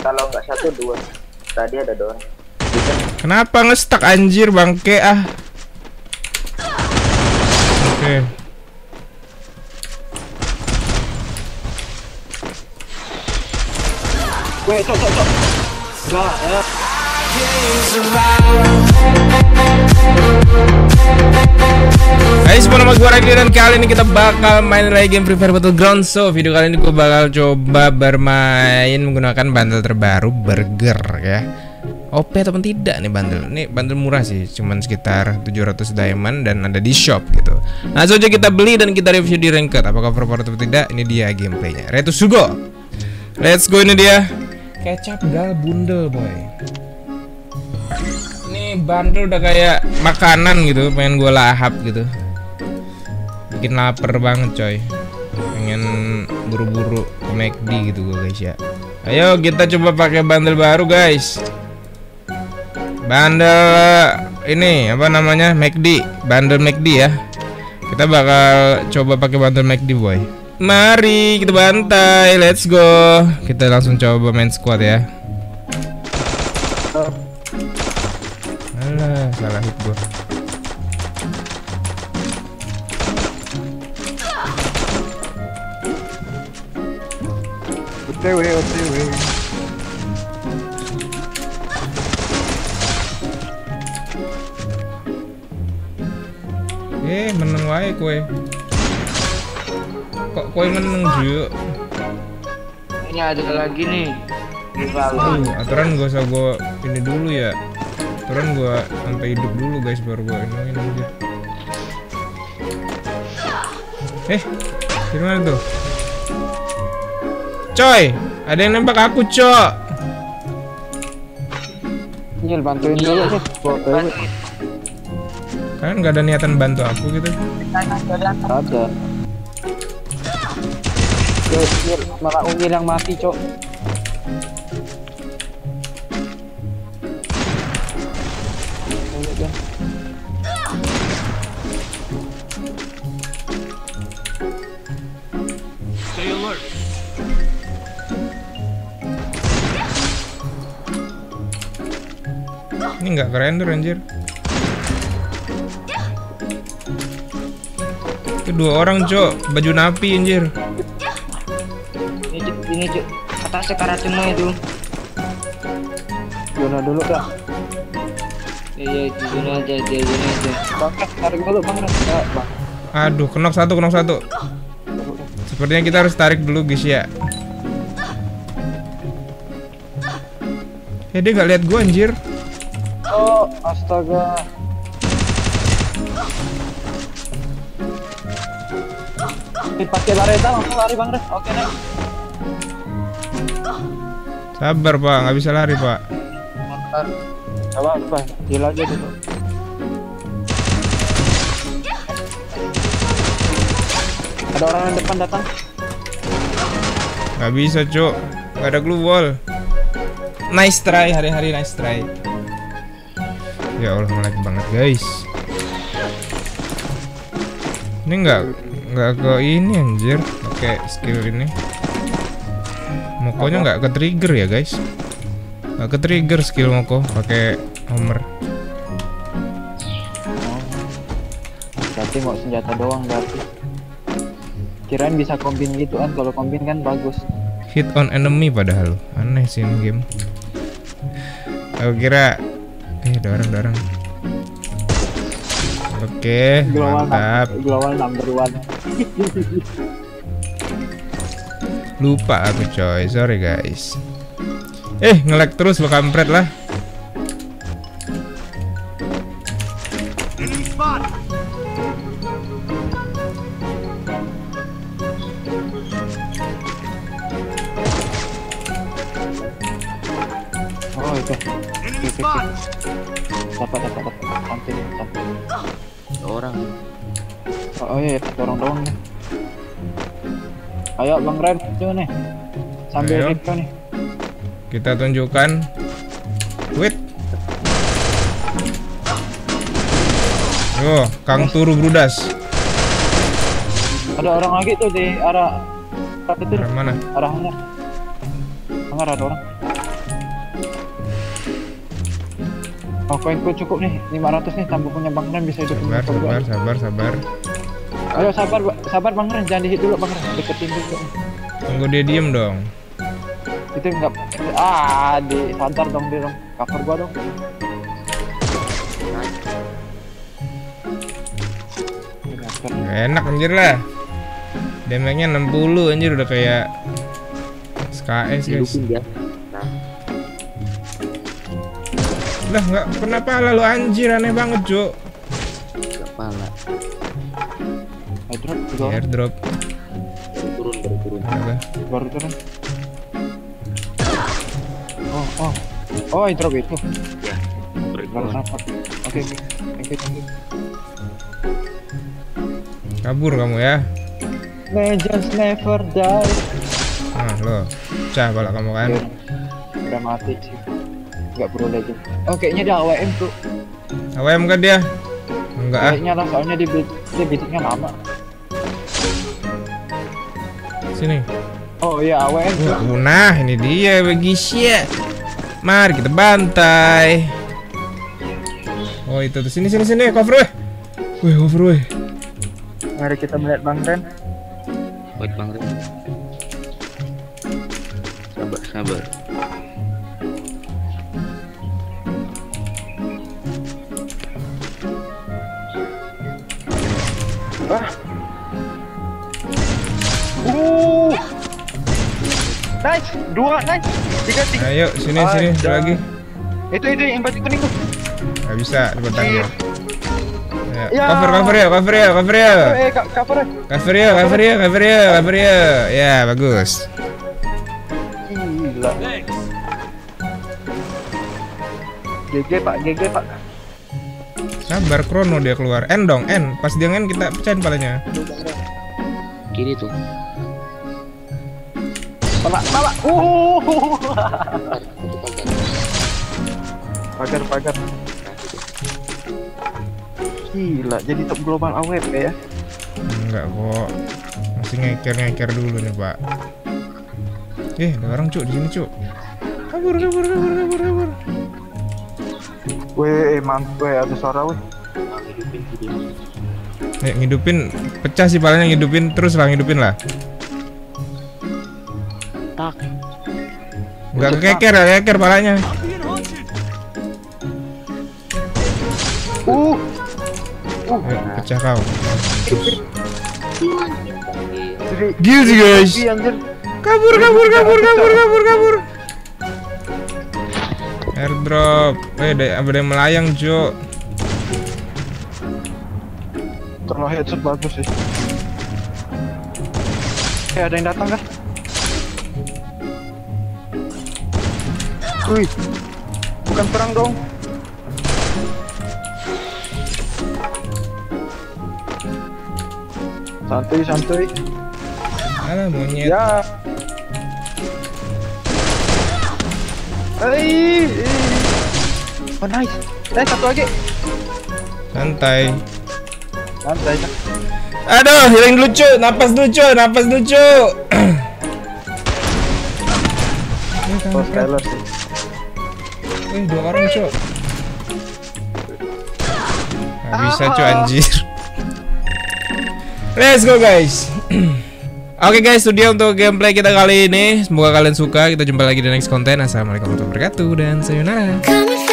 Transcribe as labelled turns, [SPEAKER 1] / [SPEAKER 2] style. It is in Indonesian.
[SPEAKER 1] Kalau nggak satu dua. Tadi ada dua. Bisa.
[SPEAKER 2] Kenapa ngestak anjir bangke ah? Oke.
[SPEAKER 3] Weh, cok, cok, cok. Enggak, ya.
[SPEAKER 2] Hai semua nama gue Raditya dan kali ini kita bakal main lagi game Free Fire Battleground. So video kali ini gue bakal coba bermain menggunakan bundle terbaru Burger ya. OP ataupun tidak nih bundle Ini bundle murah sih cuman sekitar 700 diamond dan ada di shop gitu. Nah saja kita beli dan kita review di ranked. Apakah favorit atau tidak ini dia gameplaynya. Retu Sugo. Let's go ini dia. Kecap gal bundle boy Bundle udah kayak makanan gitu pengen gue lahap gitu. Bikin lapar banget coy. Pengen buru-buru ke McD gitu gue guys ya. Ayo kita coba pakai bundle baru guys. Bundle ini apa namanya McD bundle McD ya. Kita bakal coba pakai bundle McD boy. Mari kita bantai. Let's go. Kita langsung coba main squad ya
[SPEAKER 3] OTW, OTW.
[SPEAKER 2] Eh, meneng wae kue. Kok kue meneng juga?
[SPEAKER 1] Ini ada lagi nih. Rival.
[SPEAKER 2] Tuh, aturan gak usah gua ini dulu ya. Aturan gua sampai hidup dulu guys baru gua ini aja. Eh, di mana tuh? Coy, ada yang nembak aku, Cok.
[SPEAKER 3] Nyil, bantuin dulu sih. OTW.
[SPEAKER 2] Kalian nggak ada niatan bantu aku gitu?
[SPEAKER 3] Ada. Yo, Nyil, malah Unyil yang mati, cok.
[SPEAKER 2] Ini nggak keren tuh anjir. Itu dua orang, Cok. Baju napi anjir.
[SPEAKER 1] Ini cuk, ini cuk. Atasnya karat semua itu.
[SPEAKER 3] Zona dulu, Kak.
[SPEAKER 1] Iya, di sini aja, di aja.
[SPEAKER 3] Bang, Res, tarik dulu. Ya, Bang.
[SPEAKER 2] Aduh, kenok satu, kenok satu. Sepertinya kita harus tarik dulu, guys ya. Eh, dia nggak lihat gua anjir.
[SPEAKER 3] Oh, astaga. Pakai lareta langsung lari Bang Res. Oke, nih.
[SPEAKER 2] Sabar, Pak. Nggak bisa lari, Pak.
[SPEAKER 3] Bentar. Coba apa? Heal aja dulu. Ada orang yang depan datang.
[SPEAKER 2] Nggak bisa, Cok. Nggak ada glue wall. Nice try, hari-hari nice try. Ya Allah, ngelag banget, guys. Ini nggak nggak ke ini anjir, pakai skill ini. Mokonya nggak ke trigger ya, guys. Nggak ke trigger skill Moko pakai Homer.
[SPEAKER 3] Berarti mau senjata doang berarti. Kirain bisa kombin gitu kan, kalau kombin kan bagus.
[SPEAKER 2] Hit on enemy padahal. Aneh sih ini game. Aku kira eh ada orang, ada orang. Oke,
[SPEAKER 3] Global,
[SPEAKER 2] mantap.
[SPEAKER 3] global number one.
[SPEAKER 2] Lupa aku coy, sorry guys. Eh, nge-lag terus lo kampret lah.
[SPEAKER 3] Oh Dapat dapat dapat. Sampai sampai.
[SPEAKER 1] Orang.
[SPEAKER 3] Oh, oh iya, satu orang doang nih. Ayo Bang Ren, coba nih. Sambil
[SPEAKER 2] Ayo.
[SPEAKER 3] Ripko nih.
[SPEAKER 2] Kita tunjukkan. Wait. Yo, Kang Turu Brudas.
[SPEAKER 3] Ada orang lagi tuh di arah arah itu
[SPEAKER 2] Arah mana?
[SPEAKER 3] arahnya. Bang banggar ada orang. Oh koinku cukup nih 500 nih tambah punya Bang Ren bisa hidupin
[SPEAKER 2] Sabar, sabar, sabar, sabar.
[SPEAKER 3] Ayo sabar Ba- sabar Bang Ren jangan dihit dulu Bang Ren deketin dulu.
[SPEAKER 2] Tunggu dia diem dong.
[SPEAKER 3] Itu enggak ah di santar dong dia dong cover gua dong.
[SPEAKER 2] Gak enak anjir lah. Damage-nya 60 anjir udah kayak SKS guys.
[SPEAKER 1] Hidupin dia.
[SPEAKER 2] Lah nggak kenapa lalu anjir aneh banget, Jo.
[SPEAKER 1] kepala.
[SPEAKER 3] Airdrop juga orang.
[SPEAKER 2] Airdrop.
[SPEAKER 1] Baru turun, baru turun.
[SPEAKER 2] Apa?
[SPEAKER 3] baru turun. Oh oh oh airdrop itu
[SPEAKER 1] Ya, baru.
[SPEAKER 3] Oke oke thank you thank you.
[SPEAKER 2] Kabur kamu ya.
[SPEAKER 3] Legends never die.
[SPEAKER 2] Nah, lo. Pecah balak kamu kan.
[SPEAKER 3] Udah, udah mati sih. Enggak perlu legend. Oh kayaknya dia AWM tuh.
[SPEAKER 2] AWM kan dia? Enggak ah.
[SPEAKER 3] Kayaknya lah soalnya dia dia bidiknya lama.
[SPEAKER 2] Sini.
[SPEAKER 3] Oh iya AWM tuh.
[SPEAKER 2] Nah, ini dia bagi ya. Mari kita bantai. Oh, itu tuh sini sini sini cover weh. Weh, cover weh.
[SPEAKER 3] Mari kita melihat Bang Ren.
[SPEAKER 1] Wait, Bang Ren. Sabar, sabar.
[SPEAKER 3] Wah. Uh. Nice, dua nice. Tiga tiga.
[SPEAKER 2] Ayo sini sini satu lagi.
[SPEAKER 3] Itu itu yang baju kuning tuh.
[SPEAKER 2] Gak bisa depan ya. Ya,
[SPEAKER 3] Ya.
[SPEAKER 2] cover cover ya, cover ya, cover ya.
[SPEAKER 3] Eh, ka- cover. eh.
[SPEAKER 2] Cover ya, cover ya, cover ya, cover ya. Ya, bagus.
[SPEAKER 3] Gila. GG Pak, GG Pak.
[SPEAKER 2] Sabar Krono dia keluar. N dong, N. Pas dia N kita pecahin palanya.
[SPEAKER 1] Kiri tuh.
[SPEAKER 3] Pala, pala. Uh.
[SPEAKER 1] Pagar.
[SPEAKER 3] Pagar. Gila, jadi top global AWP ya.
[SPEAKER 2] Enggak kok. Masih ngeker-ngeker dulu nih, Pak. Eh, ada orang, Cuk, di sini, Cuk. Kabur, kabur, kabur, kabur, kabur.
[SPEAKER 3] Weh, mantap weh, ada suara weh.
[SPEAKER 2] Nih, ngidupin pecah sih palanya ngidupin terus lah ngidupin lah.
[SPEAKER 1] Tak.
[SPEAKER 2] Enggak keker, ya, keker palanya.
[SPEAKER 3] Uh,
[SPEAKER 2] Ayo, pecah kau.
[SPEAKER 3] jadi
[SPEAKER 2] Gil sih, guys. Kabur, kabur, kabur, kabur, kabur, kabur. Airdrop. Eh, ada ada yang melayang, Jo.
[SPEAKER 3] Kalau headshot bagus sih. Eh, ada yang datang kan? Wih, bukan perang dong. Santuy, santuy.
[SPEAKER 2] Alah, monyet.
[SPEAKER 3] Ya. Hei. Oh nice. Eh satu lagi.
[SPEAKER 2] Santai.
[SPEAKER 3] Santai.
[SPEAKER 2] Aduh, hilang dulu, Cuk. Napas dulu, Cuk. Napas dulu, Cuk. Eh,
[SPEAKER 3] Oh
[SPEAKER 2] kamu
[SPEAKER 3] Skyler sih.
[SPEAKER 2] Eh, dua orang, Cuk. Gak bisa, Cuk, anjir. Let's go, guys. Oke guys, itu untuk gameplay kita kali ini. Semoga kalian suka. Kita jumpa lagi di next konten. Assalamualaikum warahmatullahi wabarakatuh dan sayonara.